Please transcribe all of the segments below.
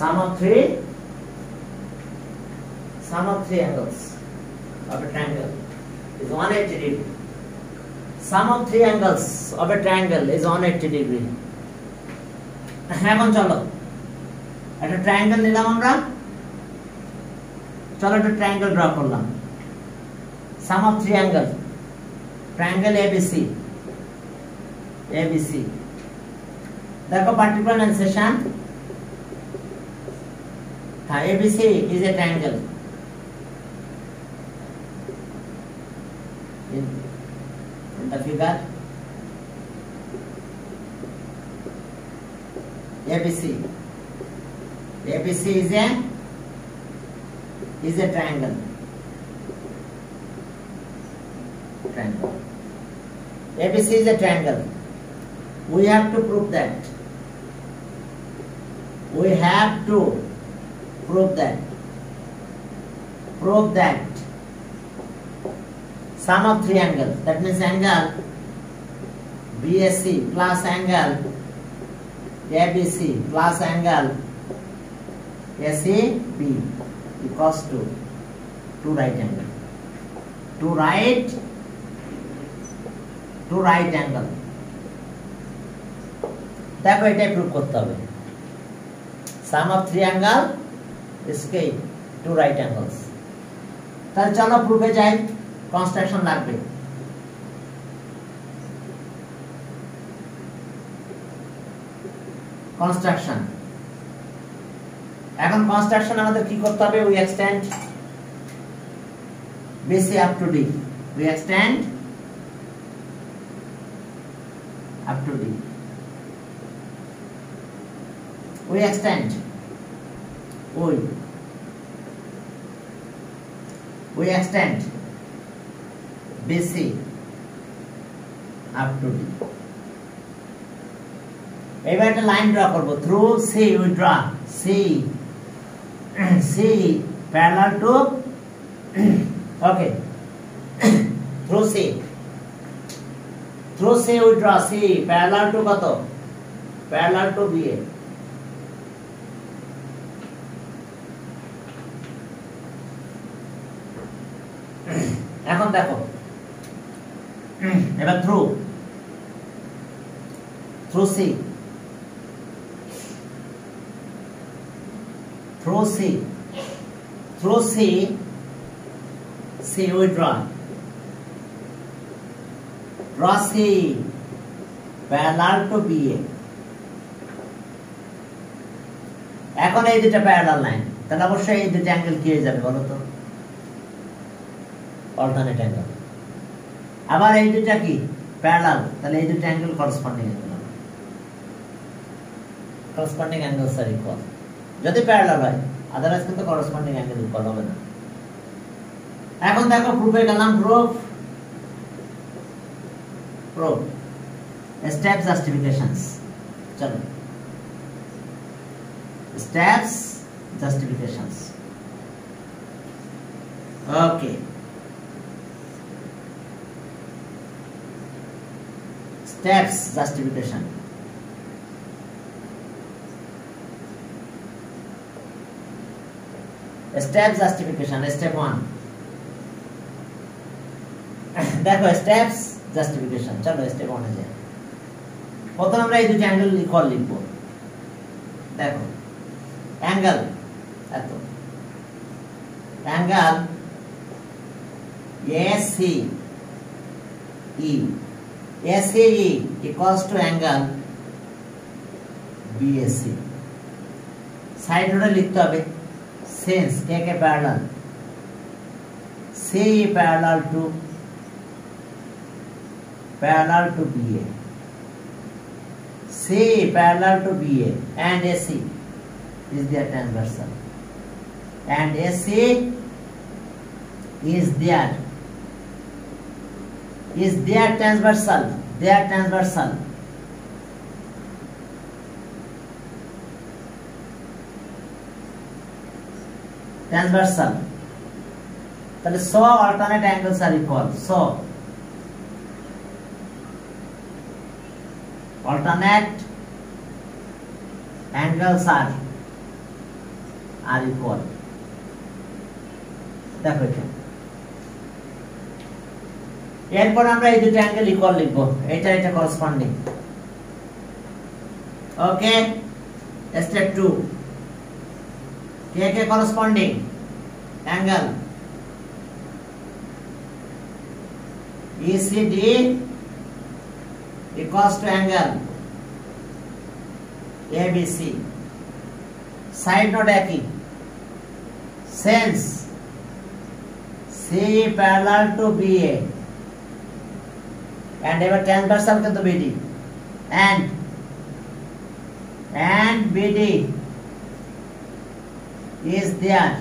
sum of three sum of three angles of a triangle is 180 degree sum of three angles of a triangle is 180 degree এখন চলো একটা triangle নিলাম আমরা চলো একটা triangle draw করলাম sum of three angle triangle ABC ABC দেখো particular session ABC is a triangle. In, the figure, ABC. ABC is a is a triangle. Triangle. ABC is a triangle. We have to prove that. We have to prove that prove that sum of three angles that means angle BSC plus angle ABC plus angle SAB equals to two right angle two right two right angle দেখো এটাই prove করতে হবে sum of three angle is two right angles তাহলে চলো প্রুফে যাই construction লাগবে। Construction এখন construction আমাদের কি করতে হবে? We extend BC up to D we extend up to D we extend we we extend BC up to D. এবার একটা লাইন ড্র করব। Through C we draw C C parallel to okay through C through C we draw C parallel to কত? Parallel to B A এখন দেখো। এবার through through C through C through C C we draw draw C parallel to B A এখন এই দুটা parallel line তাহলে অবশ্যই এই দুটো অ্যাঙ্গেল কি হয়ে যাবে বলো তো? অল্টারনেট অ্যাঙ্গেল আবার এই দুটা কি? প্যারালাল তাহলে এই দুটো angle corresponding angle corresponding angles আর ইকুয়াল যদি প্যারালাল হয় আদারওয়াইজ কিন্তু করসপন্ডিং অ্যাঙ্গেল ইকুয়াল হবে না। এখন দেখো প্রুফে গেলাম প্রুফ প্রুফ স্টেপ জাস্টিফিকেশনস চলো। Steps justifications okay steps justification. Step justification step 1 দেখো স্টেপস জাস্টিফিকেশন চলো স্টেপ 1 এ যাই। প্রথমে আমরা এই দুটো অ্যাঙ্গেল ইকুয়াল লিখব। দেখো অ্যাঙ্গেল এত angle AC E SAE equals to angle BSC side রোডে লিখতে হবে সেন্স কে কে parallel CE parallel to parallel to BA CE parallel to BA and AC is their transversal and AC is their is their transversal their transversal transversal তাহলে so alternate angles are equal so alternate angles are R equal দেখো এটা এরপর আমরা এই দুটো angle equal লিখব। এটা এটা করসপন্ডিং ওকে স্টেপ টু কে কে corresponding angle ECD equals to angle ABC. Side note একই। Since C parallel to BA and এবার transversal কিন্তু BD and and BD is there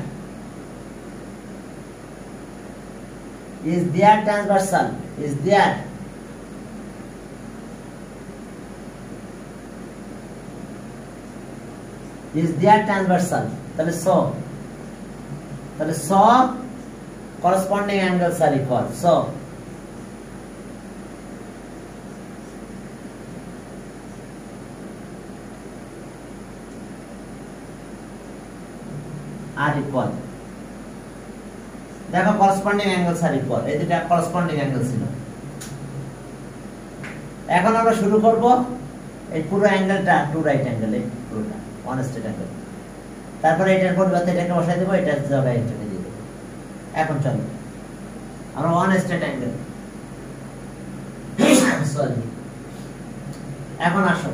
is there transversal is there is there transversal তাহলে so তাহলে so corresponding angles are equal so Are equal দেখো corresponding angles আর equal এই দুটা corresponding angle ছিল। এখন আমরা শুরু করব এই পুরো অ্যাঙ্গেলটা টু রাইট অ্যাঙ্গেল এই পুরোটা ওয়ান স্টেট অ্যাঙ্গেল তারপরে এটার পরিবর্তে এটাকে বসাই দেবো এটার জায়গায় এটাকে দিয়ে দেবো। এখন চলো, আমরা ওয়ান স্টেট অ্যাঙ্গেল সরি এখন আসো।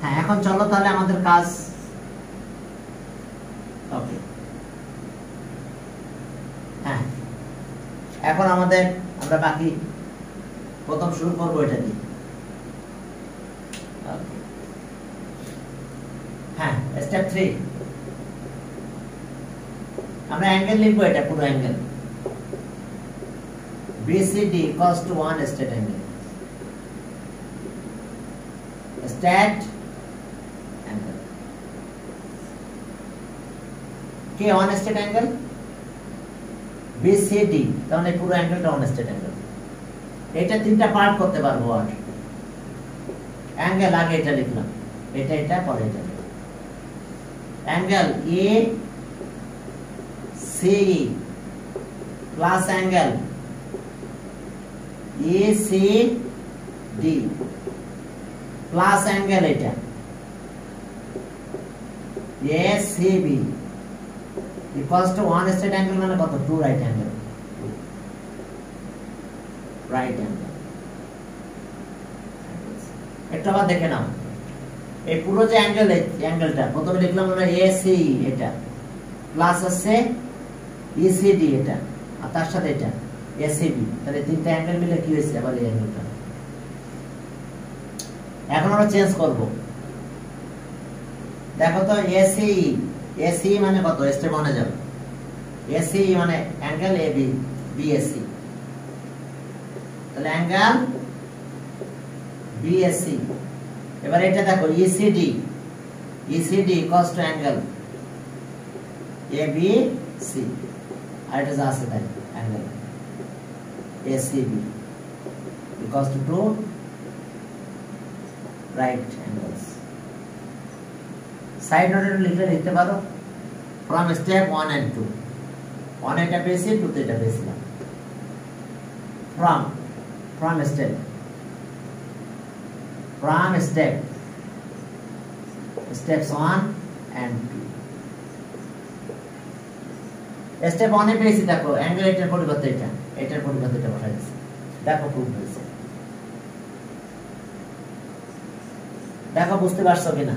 হ্যাঁ এখন চলো তাহলে আমাদের কাজ। ওকে হ্যাঁ এখন আমাদের, আমরা বাকি প্রথম শুরু করব এটা দিয়ে। হ্যাঁ স্টেপ থ্রি আমরা অ্যাঙ্গেল লিখব এটা, পুরো angle BCD equals to one straight angle. Straight angle. কে ওয়ান স্টেট অ্যাঙ্গেল বিসিডি তাহলে পুরো অ্যাঙ্গেলটা ওয়ান স্টেট অ্যাঙ্গেল এটা তিনটা পার্ট করতে পারব আর। অ্যাঙ্গেল আগে এটা লিখলাম। এটা এটা, পরে এটা angle A C plus angle A C D plus angle এটা. A C B equals to one straight angle মানে কত? Two right angle right angle একটু আবার দেখে নাও। এই পুরো যে অ্যাঙ্গেল অ্যাঙ্গেলটা প্রথমে লিখলাম আমরা এ সি এটা। প্লাস আছে ইসিডি এটা। আর তার সাথে এটা এসিবি তাহলে তিনটা অ্যাঙ্গেল মিলে কি হয়েছে? আবার এই অ্যাঙ্গেলটা এখন আমরা চেঞ্জ করব। দেখো তো এসি এসি মানে কত? স্টেপ ওয়ানে যাবে। এসি মানে অ্যাঙ্গেল এ বি বিএসসি তাহলে অ্যাঙ্গেল বিএসসি এবার এটা দেখো ECD ECD equals to angle A B C আর এটা যা আছে তাই angle ACB equals to two right angles. Side note লিখলে লিখতে পারো? From step 1 and 2. 1 এটা পেয়েছি 2 এটা পেয়েছিলাম from from step. From step. Steps 1 and 2 step 1 পেয়েছি দেখো অ্যাঙ্গেল এটার পরিবর্তে এটা, এটার পরিবর্তে এটা বসাই দিচ্ছি দেখো প্রুফ হয়েছে। দেখো বুঝতে পারছ কিনা?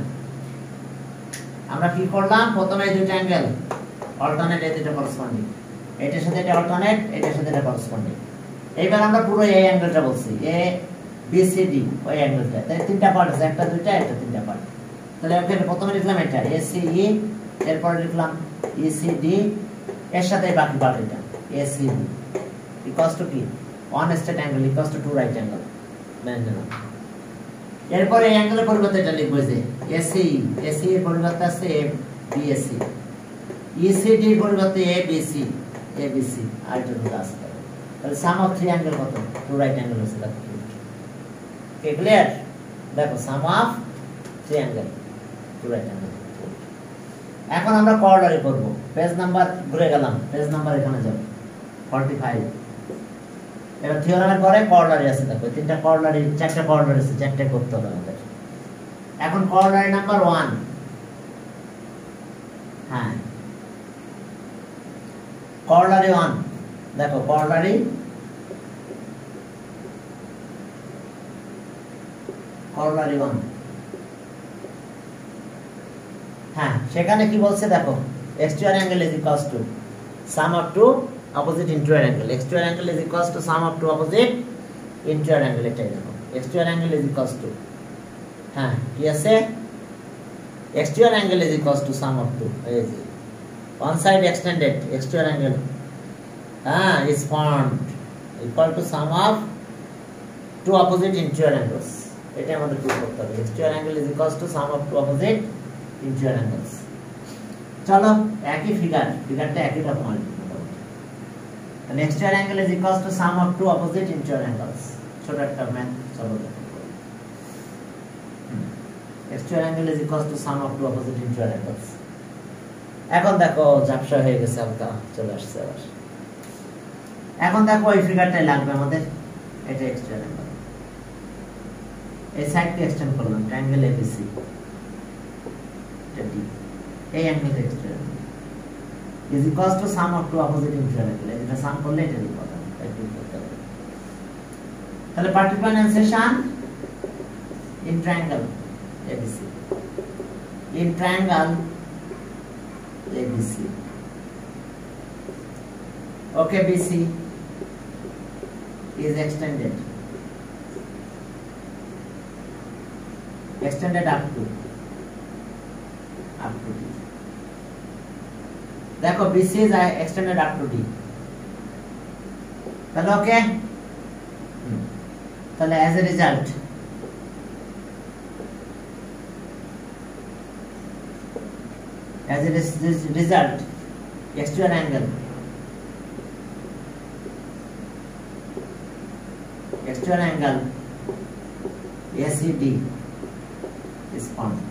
আমরা কি করলাম? প্রথমে দুটো অ্যাঙ্গেল অল্টারনেট এই দুটো করসপন্ডিং এটার সাথে এটা অল্টারনেট এটার সাথে এটা করসপন্ডিং এইবার আমরা পুরো এই অ্যাঙ্গেলটা বলছি এ বি সি ডি ওই অ্যাঙ্গেলটা তাই তিনটা পার্ট আছে, একটা দুইটা, একটা তিনটা পার্ট তাহলে ওখানে প্রথমে লিখলাম এটা এ সি ই এরপরে লিখলাম ই সি ডি এর সাথে বাকি পার্ট এটা A C D equals to কি? One straight angle equals to two right angle মেনে নিলাম এরপর অ্যাঙ্গেলের পরিবর্তে এটা লিখব যে এসি এসি এর পরিবর্তে আছে এ বিএসসি ইসিডি এর পরিবর্তে এ বিসি এ বিসি আর দুটো আছে। তাহলে সাম অফ থ্রি অ্যাঙ্গেল কত? টু রাইট অ্যাঙ্গেল হচ্ছে দেখো কে ক্লিয়ার দেখো sum of three angle two right angle এখন আমরা কর্ডারে করব। পেজ নাম্বার ঘুরে গেলাম পেজ নাম্বার এখানে যাব 45 এবার থিওরামের পরে কর্ডারি আছে দেখো, তিনটা কর্ডারি চারটা কর্ডারি আছে, চারটে করতে হবে আমাদের। এখন কর্ডারি নাম্বার 1 হ্যাঁ। কর্ডারি 1 দেখো কর্ডারি কর্ডারি 1 হ্যাঁ সেখানে কি বলছে দেখো exterior angle is equals to sum of two opposite interior angle exterior angle is equals to sum of two opposite interior angle এটাই দেখো exterior angle is equals to হ্যাঁ কি আছে exterior angle is equals to sum of two এই যে one side extended exterior angle হ্যাঁ is formed equal to sum of two opposite interior angles এটা আমাদের প্রুভ করতে হবে exterior angle is equals to sum of two opposite interior angles চলো একই figure ফিগারটা একই রকম আসবে তাহলে exterior angle is equals to sum of two opposite interior angles ছোট একটা ম্যাথ চলো exterior angle is equals to sum of two opposite interior angles এখন দেখো ঝাপসা হয়ে গেছে হালকা চলে আসছে আবার এখন দেখো এই ফিগারটাই লাগবে আমাদের এটা exterior angle এই সাইডকে এক্সটেন্ড করলাম ট্রায়াঙ্গেল এবিসি এটা ডি এই angle extend is equals to sum of two opposite infinite angle এটা সাম করলে এটা দিব তাহলে particularization in triangle ABC in triangle ABC okay BC is extended extended up to দেখো BC is extended up to D তাহলে okay তাহলে as a result as a res- res- result exterior angle exterior angle ACD is formed.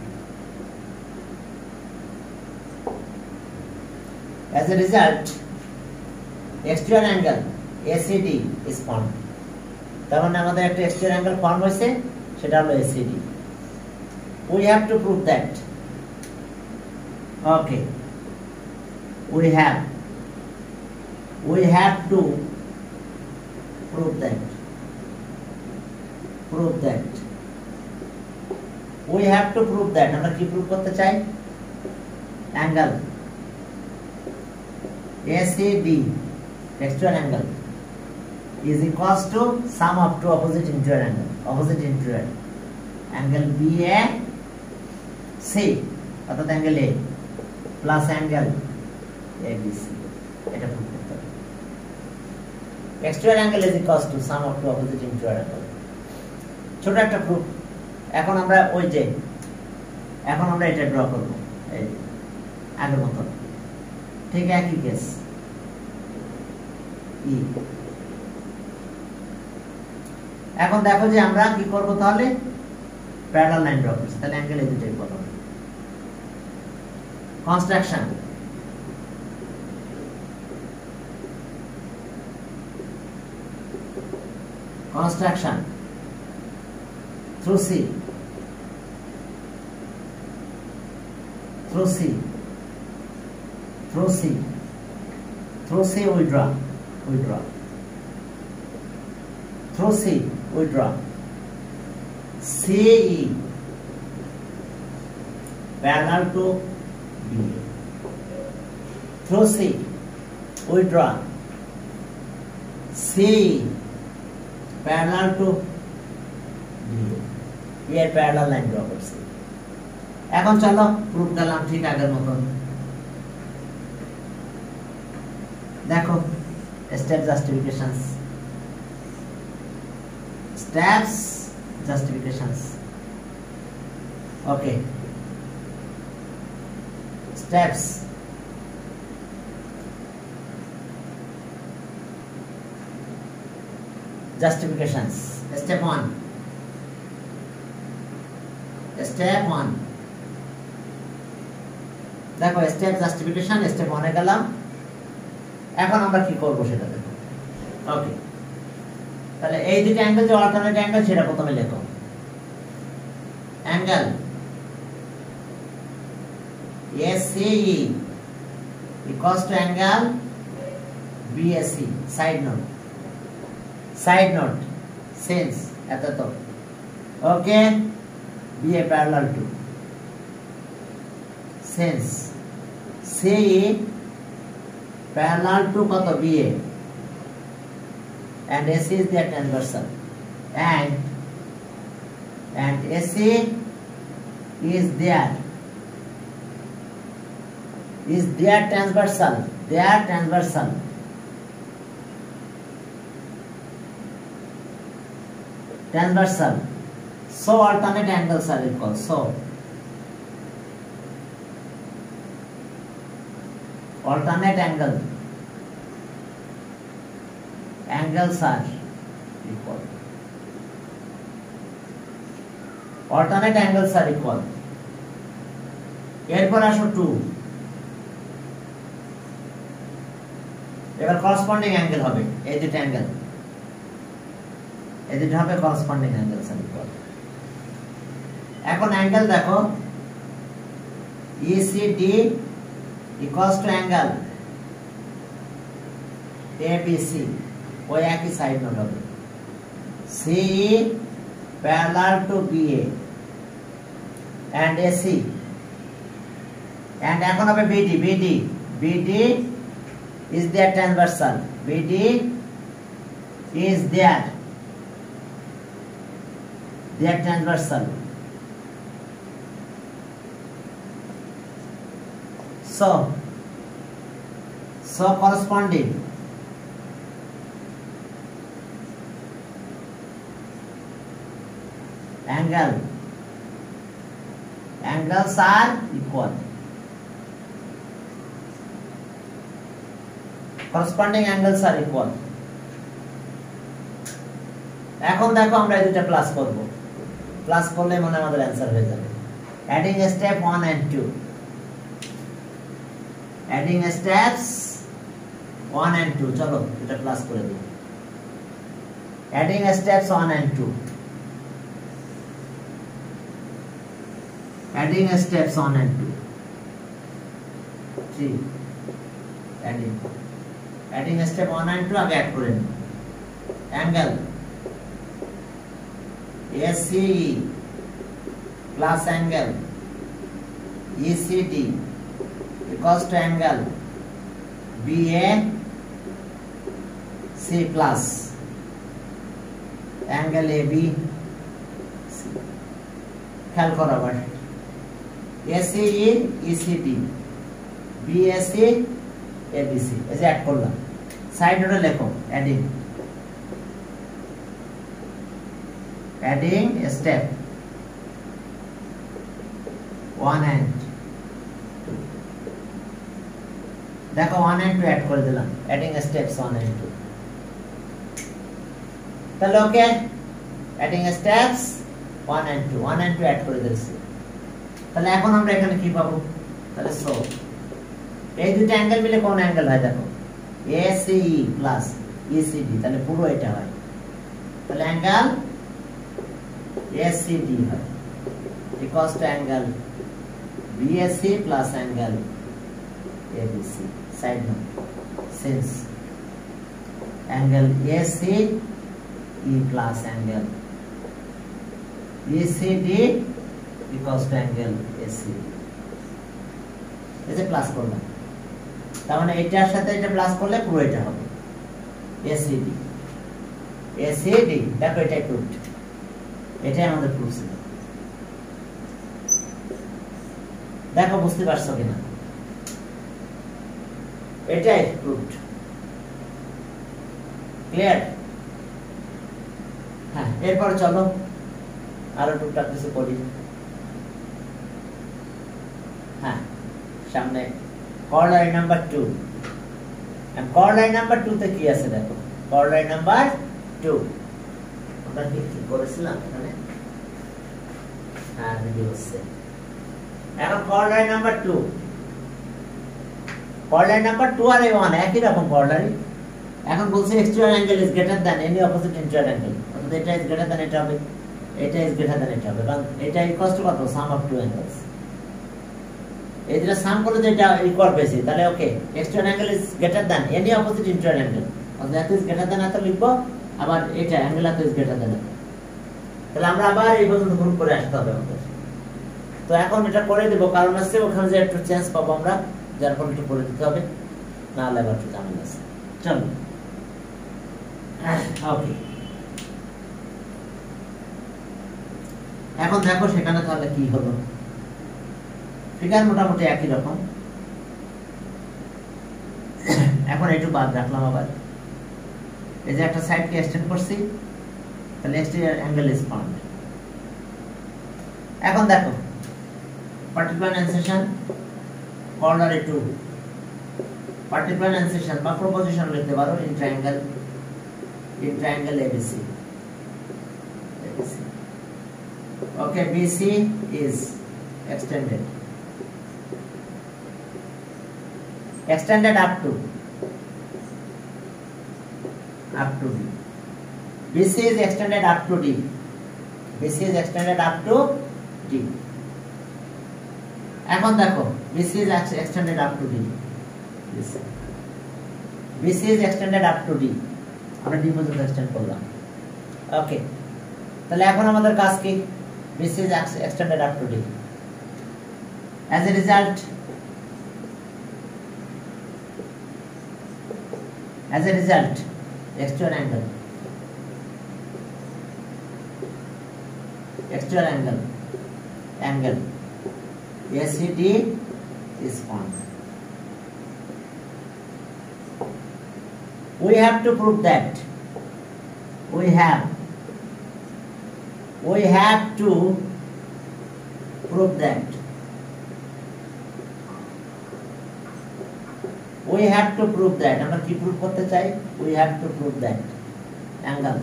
As a result, exterior angle ACD is formed. তার মানে আমাদের একটা exterior angle form হয়েছে সেটা হলো ACD. We have to prove that. Okay. We have we have to prove that. prove that we have to prove that আমরা কি prove করতে চাই angle ACD textual angle is equals to sum of two opposite interior angle opposite interior angle BAC অর্থাৎ angle A plus angle ABC এটা prove করতে হবে exterior angle is equals to sum of two opposite interior angle ছোট একটা proof এখন আমরা ওই যে এখন আমরা এটা ড্র করব এই আগের মতো ঠিক একই কেস ই এখন দেখো যে আমরা কি করব তাহলে? প্যারালাল লাইন ড্র করছি তাহলে অ্যাঙ্গেল এই দুটোই করব construction construction through C. Through C. Through C. Through C we draw. We draw. Through C we draw. CE parallel to B. Through C we draw. CE parallel to B. এর parallel line draw করছি এখন চলো proof দিলাম ঠিক আগের মতন দেখো step justifications steps justifications okay steps justifications. Step 1 step 1 দেখো স্টেপ জাস্টিফিকেশন স্টেপ 1 এ গেলাম। এখন আমরা কি করব সেটা দেখো ওকে তাহলে এই দুটো অ্যাঙ্গেল যে অল্টারনেট অ্যাঙ্গেল সেটা প্রথমে লেখো angle SCE equals to angle BSC side note side note since এত তো ওকে BA parallel to since CE parallel to কত BA and AC is their transversal and and AC is there is their transversal their transversal transversal so alternate angles are equal so alternate angle. Angles are equal. Alternate angles are equal. এরপর আসো two এবার corresponding angle হবে, এই দুটো angle এই হবে corresponding angle equal এখন angle দেখো ECD equals to angle ABC ওই একই সাইড নোট হবে CE parallel to BA and AC and এখন হবে BD BD BD is there transversal BD is there their transversal so so corresponding angle angles are equal corresponding angles are equal এখন দেখো আমরা এই দুটো plus করব plus করলে মনে আমাদের অ্যান্সার হয়ে যাবে adding step 1 and 2 adding steps 1 and 2 চলো এটা প্লাস করে দিই adding steps 1 and 2 adding steps 1 and 2 3 adding adding step 1 and 2 আগে অ্যাড করে নিন angle SCE plus angle ECD equals to angle BAC plus. Angle AB খেয়াল করো আবার এসিই ইসিডি বিএসসি এবিসি এই যে অ্যাড করলাম সাইড নোটে লেখো adding adding step one and দেখো ওয়ান অ্যান্ড টু অ্যাড করে দিলাম। Adding steps one and two তাহলে okay adding steps one and two one and two add করে দিয়েছি। তাহলে এখন আমরা এখানে কি পাবো? তাহলে সো এই দুটো অ্যাঙ্গেল মিলে কোন অ্যাঙ্গেল হয় দেখো? এসিই প্লাস ইসিডি তাহলে পুরো এটা হয়। তাহলে অ্যাঙ্গেল এসিডি হয়। Equals to angle BSC plus angle ABC side note since angle AC E plus angle ECD equals to angle AC এই যে প্লাস করলাম তার মানে এটার সাথে এটা প্লাস করলে পুরো এটা হবে। ACD ACD দেখো এটা প্রুফড এটাই আমাদের প্রুফ ছিল। দেখো, বুঝতে পারছ কিনা? এটাই প্রুফড ক্লিয়ার হ্যাঁ এরপর চলো। আরও টুকটাক কিছু করি হ্যাঁ সামনে কর্ডাই নাম্বার টু কর্ডাই নাম্বার টু তে কি আছে দেখো? কর্ডাই নাম্বার টু আমরা কি কি করেছিলাম এখানে? হ্যাঁ ভিডিও হচ্ছে। এখন কর্ডারি নাম্বার টু নাম্বার আর একই রকম এখন বলছে exterior angle is greater than any opposite interior angle অর্থাৎ এটা ইজ গ্রেটার দ্যান এটা হবে, এটা ইজ গ্রেটার দ্যান এটা হবে। কারণ এটা ইকুয়াল টু কত? সাম অফ টু অ্যাঙ্গেলস এই দুটো সাম করলে যেটা ইকুয়াল বেশি, তাহলে okay exterior angle is greater than any opposite angle অর্থাৎ এত ইজ গ্রেটার দ্যান লিখব, আবার এটা অ্যাঙ্গেল এত ইজ গ্রেটার দ্যান তাহলে আমরা আবার এই পর্যন্ত প্রুভ করে আসতে হবে আমাদের। তো এখন এটা করে দেবো, কারণ আছে ওখানে যে একটু চেঞ্জ পাবো আমরা। যার ফলে একটু করে দিতে হবে। না হলে আবার একটু ঝামেলা আছে। চলো। ওকে। এখন দেখো সেখানে তাহলে কি হলো। ফিগার মোটামুটি একই রকম। এখন একটু বাদ রাখলাম আবার। এই যে একটা সাইডকে এক্সটেন্ড করছি, তাহলে এক্সটেরিয়র অ্যাঙ্গেল ইজ ফাউন্ড এখন দেখো পার্টিকুলার ইনসেশন কর্নারে টু পার্টিকুলার ইনসেশন বা প্রপোজিশন লিখতে পারো in triangle in triangle ABC okay bc is extended extended up to up to d bc is extended up to d bc is extended up to d এখন দেখো bc is ex- extended up to d bc bc is extended up to d আমরা d পর্যন্ত extend করলাম okay তাহলে এখন আমাদের কাজ কি bc is ex- extended up to d as a result as a result external angle external angle angle ACD is found. We have to prove that. We have. We have to prove that. We have to prove that. আমরা কি prove করতে চাই? We have to prove that. Angle.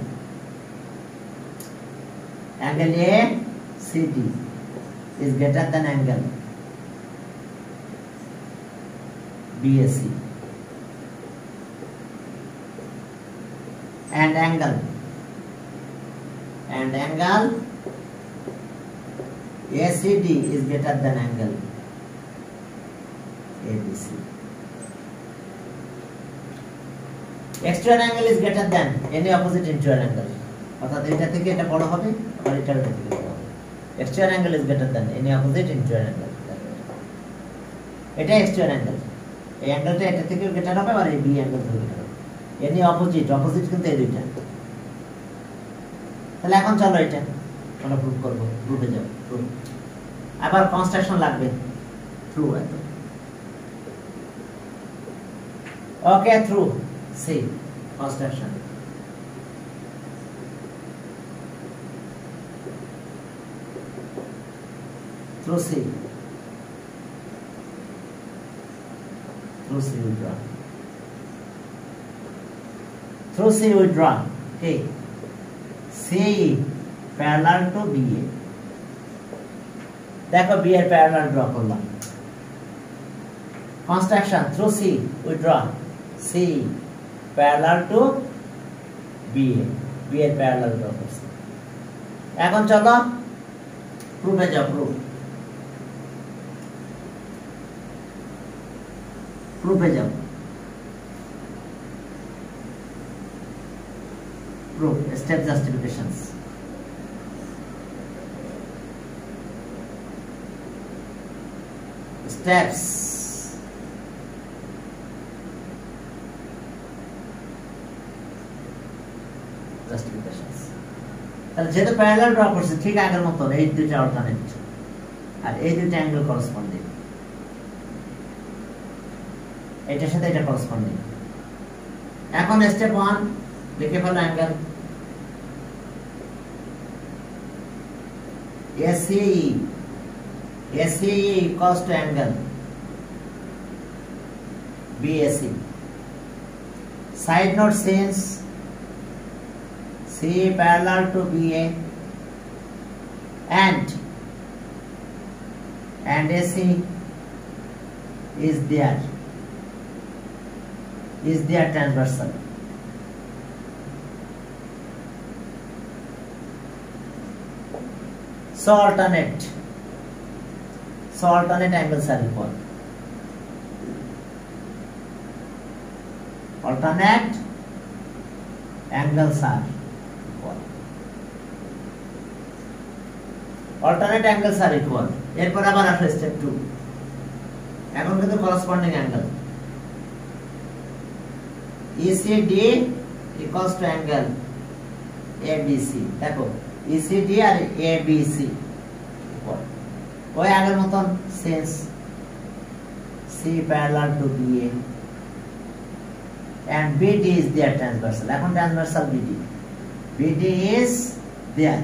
Angle A, CD is greater than angle BAC. And angle. And angle ACD is greater than angle ABC. External angle is greater than any opposite interior angle. অর্থাৎ এটা থেকে এটা বড় হবে আবার এটা থেকে বড় হবে external angle is greater than any opposite interior angle এটা external angle এই এটা থেকে গ্রেটার হবে আর বি অ্যাঙ্গেল থেকে গ্রেটার অপোজিট অপোজিট কিন্তু এই দুইটা। তাহলে এখন চলো এটা। আমরা প্রুভ করব প্রুভে যাব প্রুভ আবার কনস্ট্রাকশন লাগবে। থ্রু এত okay through C construction through C. Through C we. Through C we. Okay. C parallel to BA. দেখো বি এর ড্র করলাম construction through C we draw C parallel to B A B এর parallel draw করছি এখন চলো প্রুফে যাও proof প্রুফে যাও proof step তাহলে যেহেতু প্যারালাল ড্র করছে, ঠিক আগের মতো এই দুইটা অল্টারনেট আর এই দুইটা অ্যাঙ্গেল করসপন্ডিং এটার সাথে এটা করসপন্ডিং এখন স্টেপ ওয়ান লিখে ফেলো angle SCE SCE equals to angle BSC side note since C parallel to BA and and AC is there is there transversal so alternate so alternate angles are equal alternate angles are equal alternate angles are equal এরপর আবার আসলে step two এখন কিন্তু corresponding angle ECD equals to angle ABC দেখো ECD আর ABC ওই আগের মতন since C parallel to BA and BD is their transversal এখন transversal BD BD is there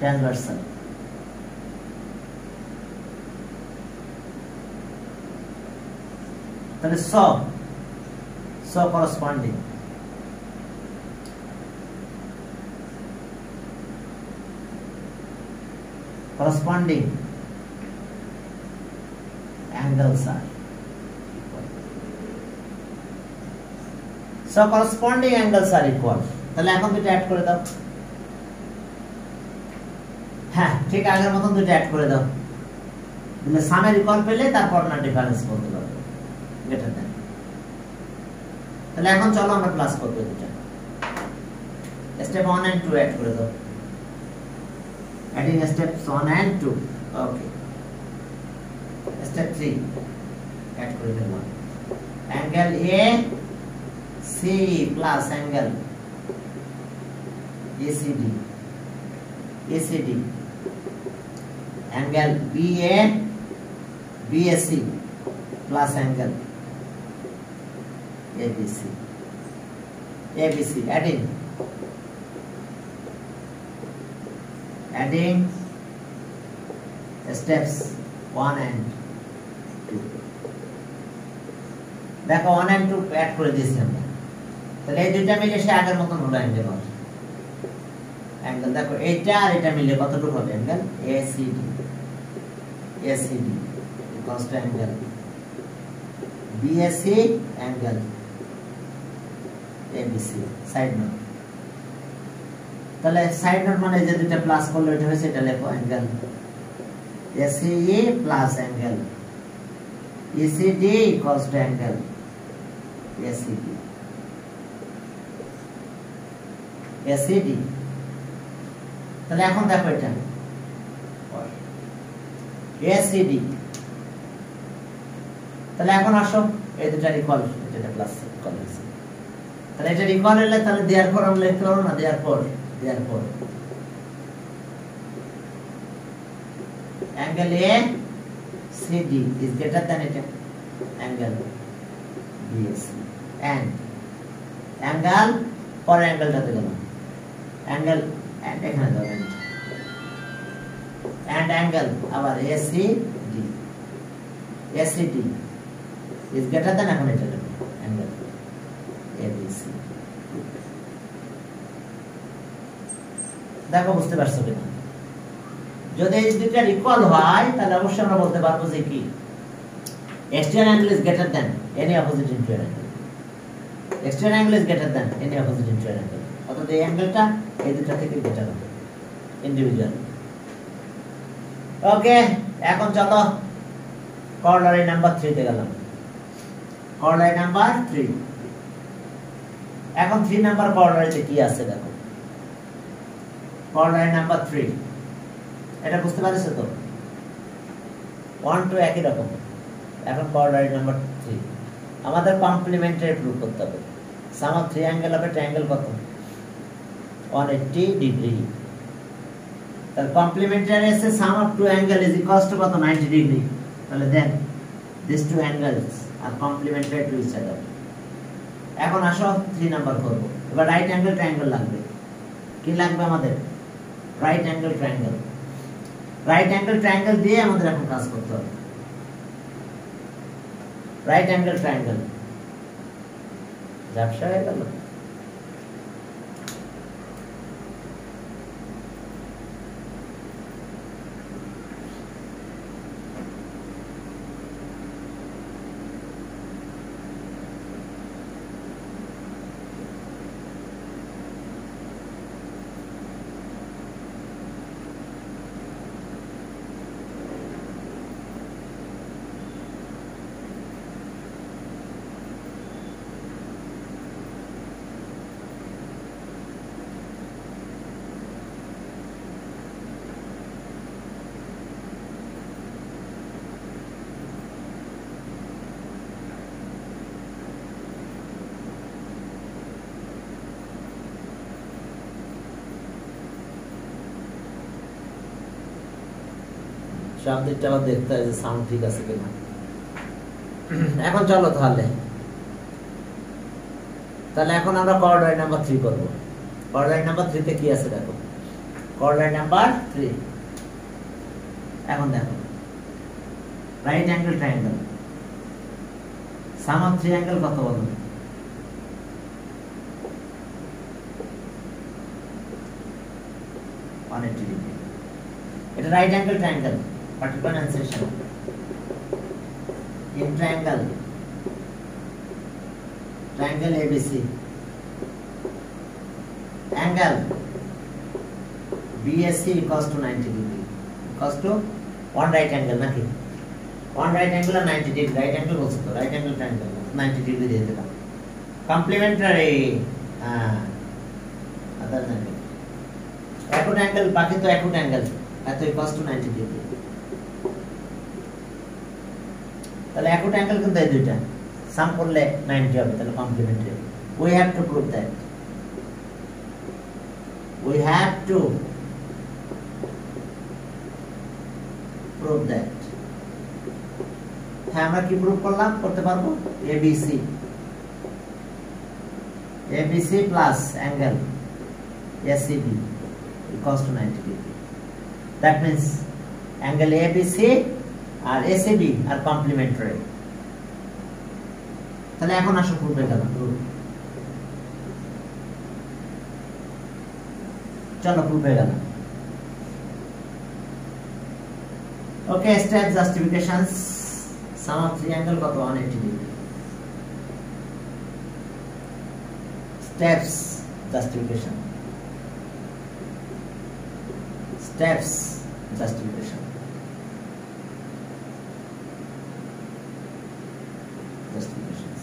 transversal তাহলে স স corresponding corresponding angles are equal. So corresponding angles are equal. তাহলে এখন দুটো অ্যাড করে দাও হ্যাঁ ঠিক আগের মতন দুটো অ্যাড করে দাও দিলে সামের ইকুয়াল পেলে তারপর না ডিফারেন্স করতে পারবে গ্রেটার দেন তাহলে এখন চলো আমরা প্লাস করব দুটা step one and two add করে দাও adding steps 1 and 2 okay step 3 add করে দিলাম angle A C plus angle ACD ACD angle BA BSC plus angle ABC ABC adding adding steps 1 and 2 দেখো 1 and 2 অ্যাড করে দিয়েছি আমরা। তাহলে এই দুইটা মিলে সে আগের মতন হলো অ্যাঙ্গেল অ্যাঙ্গেল দেখো, এইটা আর এটা মিলে কতটুকু হবে? Angle ACD ACD equals to angle BSC angle side note তাহলে সাইড নোট মানে যে দুটো প্লাস করলে হয়েছে, এটা লেখো angle ACE plus angle angle ACD ACD তাহলে এখন দেখো এটা। এসিডি তাহলে এখন আসো, এই দুটার ইকুয়াল এটা প্লাস হয়েছে। তাহলে এটা ইকুয়াল হলে তাহলে দেওয়ার পর আমরা লিখতে পারব না দেওয়ার পর therefore angle A CD is greater than it angle BSC and angle পরে অ্যাঙ্গেলটাতে গেলাম অ্যাঙ্গেল and এখানে দাও and angle আবার ACD ACD is greater than এখন এটা angle ABC দেখো, বুঝতে পারছ কিনা? যদি এই দুইটা ইকুয়াল হয়, তাহলে অবশ্যই আমরা বলতে পারব যে কি? External angle is greater than any opposite interior angle. External angle is greater than any opposite interior angle. অর্থাৎ এই অ্যাঙ্গেলটা এই দুটো থেকে বেটার হবে ইন্ডিভিজুয়াল ওকে এখন চলো কর্নারি নাম্বার 3 তে গেলাম। কর্নারি নাম্বার 3 এখন 3 নাম্বার কর্নারিতে কি আছে দেখো। কর্নারি নাম্বার 3 এটা বুঝতে পারছ তো? 1 2 একই রকম। এখন কর্নারি নাম্বার 3 আমাদের কমপ্লিমেন্টারি প্রুফ করতে হবে। Sum of three angle a triangle কত 180 ডিগ্রি তাহলে কমপ্লিমেন্টারি এসে sum of two angle is equals to কত? 90 ডিগ্রি তাহলে দেন দিস টু অ্যাঙ্গেলস আর কমপ্লিমেন্টারি টু ইচ আদার এখন আসো থ্রি নাম্বার করব। এবার রাইট অ্যাঙ্গেল ট্রায়াঙ্গেল লাগবে। কি লাগবে আমাদের? Right angle triangle right angle triangle দিয়ে আমাদের এখন কাজ করতে হবে রাইট অ্যাঙ্গেল ট্রায়াঙ্গেল ঝাপসা হয়ে গেল শব্দটা আবার দেখতে হয় যে সাউন্ড ঠিক আছে কিনা। এখন চলো তাহলে। তাহলে এখন আমরা কোঅর্ডিনেট নাম্বার থ্রি করব। কোঅর্ডিনেট নাম্বার থ্রিতে কি আছে দেখো? কোঅর্ডিনেট নাম্বার থ্রি এখন দেখো। Right angle triangle sum of three angle কত বলো? এটা right angle triangle पटकोनसेशन in triangle triangle ABC angle BSC cost 90 degree cost one right angle ना कि one right angle 90 degree right angle हो right angle triangle 90 degree दे देगा complementary other than angle बाकी तो एक्यूट एंगल है तो ये कॉस्ट 90 डिग्री তাহলে অ্যাকুট অ্যাঙ্গেল কিন্তু এই দুইটা। সাম করলে 90 হবে, তাহলে complementary we have to prove that we have to prove that হ্যাঁ আমরা কি প্রুভ করলাম? করতে পারব? ABC ABC plus angle ACB equals to 90 degree. That means angle ABC আর এসএবি আর কমপ্লিমেন্টারি তাহলে এখন আসো প্রুফে গেল চলো প্রুফে গেল okay step justifications sum of three angle কত? 180 degree steps justification steps justification justifications.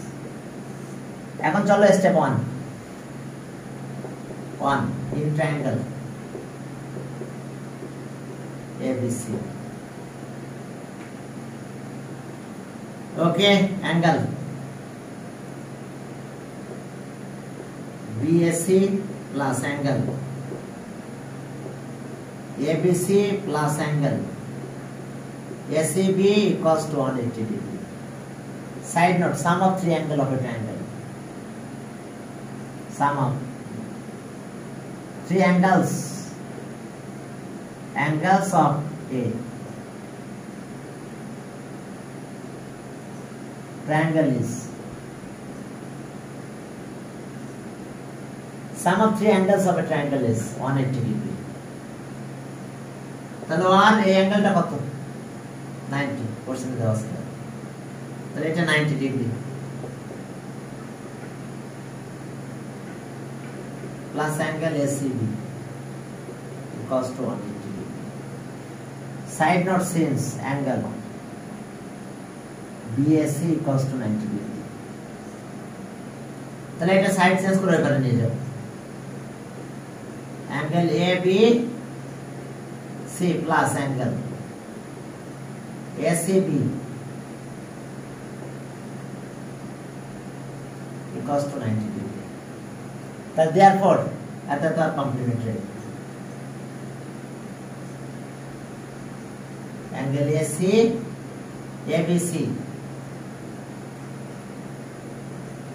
এখন চলো step one one in triangle ABC okay angle BSC plus angle ABC plus angle SAB equals to 180 degree side note sum of three angle of a triangle sum of three angles angles of a triangle is sum of three angles of a triangle is 180 degree তাহলে one এই অ্যাঙ্গেলটা কত 90 percent দেওয়া আছে তাহলে এটা 90 degree plus angle ACB equals to 180 degree. Side not since angle. BSC equals to 90 degree. তাহলে এটা side change করে এবারে নিয়ে যাও angle A B C plus angle ACB equals to 90 degree. That therefore, at that are complementary. Angle AC, ABC,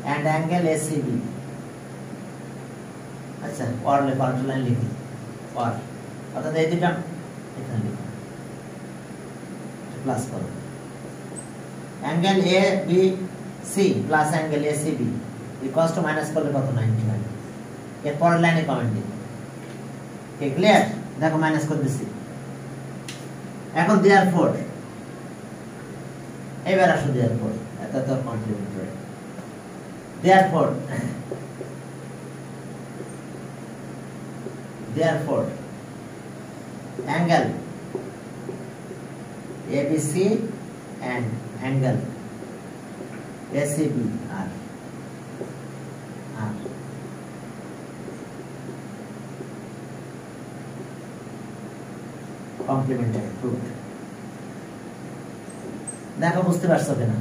and angle ACB. আচ্ছা পর লেখো আরেকটা লাইন লিখি পর অর্থাৎ এই দুটা এখানে লিখো প্লাস করো angle A B C plus angle A C B equals to minus করলে কত নাইনটি নাইন এর পরের লাইনে কমেন্ট দিন কে ক্লিয়ার দেখো মাইনাস করে দিছি এখন দেয়ার ফোর এবার আসো দেয়ার ফোর এত তো complementary therefore therefore angle. ABC and angle. ACB are দেখো, বুঝতে পারছ কিনা?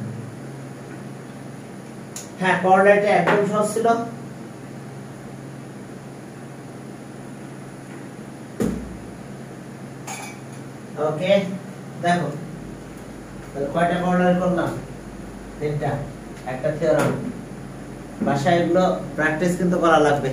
হ্যাঁ একদম সহজ ছিল। ওকে দেখো কয়টা কর্নার করলাম? তিনটা। একটা থিওরাম বাসায় এগুলো প্র্যাকটিস কিন্তু করা লাগবে।